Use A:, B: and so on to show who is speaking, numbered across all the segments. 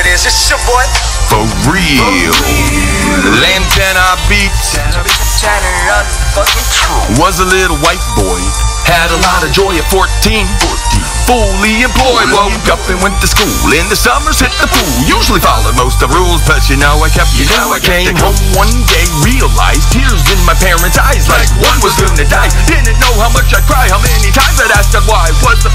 A: it is. It's your boy.
B: For real. Tanner Beats. Was a little white boy. Had a lot of joy at 14. 14. Fully employed, woke up and went to school. In the summers, hit the pool. Usually followed most of the rules, but you know I kept. You know I came home one day, realized tears in my parents' eyes, like one was gonna die. Didn't know how much I'd cry, how many times I'd ask God why. Was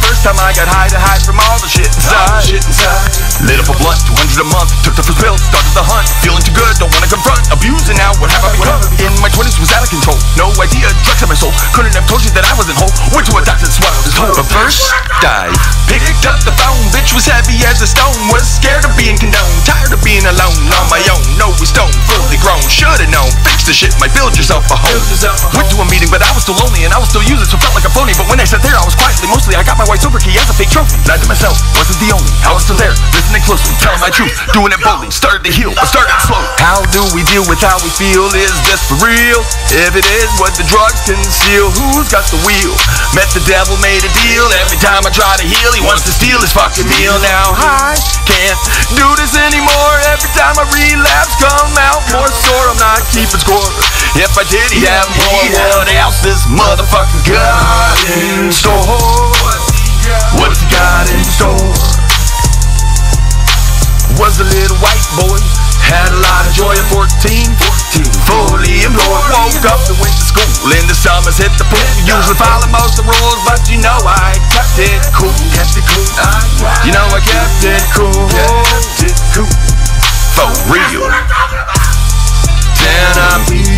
B: blunt, 200 a month. Took the first pill, started the hunt. Feeling too good, don't wanna confront. Abusing now, what have I become? In my 20s was out of control. No idea, drugs in my soul. Couldn't have told you that I wasn't whole. Went to a doctor, swallowed his whole. But first, died. Picked up the phone, bitch was heavy as a stone. Was scared of being condoned, tired of being alone on my own. No, we stone, fully grown. Should've known, fix the shit, might build yourself a home. Went to a meeting, but I was still lonely and I was still using, so felt like a phony. But when I sat there, I was quietly, mostly I got my white sober key as a fake trophy. Lied to myself, wasn't the only. I was still there, closely, telling my truth, doing it boldly. Started to heal, but started slow. How do we deal with how we feel? Is this for real? If it is, what the drugs conceal, who's got the wheel? Met the devil, made a deal. Every time I try to heal, he wants to steal his fucking meal. Now I can't do this anymore. Every time I relapse, come out more sore. I'm not keeping score. If I did, he'd have more. What else this motherfucker got in store? 14, 14 fully employed. Woke up and went to school. In the summers, hit the pool. Usually follow most of the rules, but you know I kept it cool. Kept it cool. You know I kept it cool. Kept it cool. For real. Then I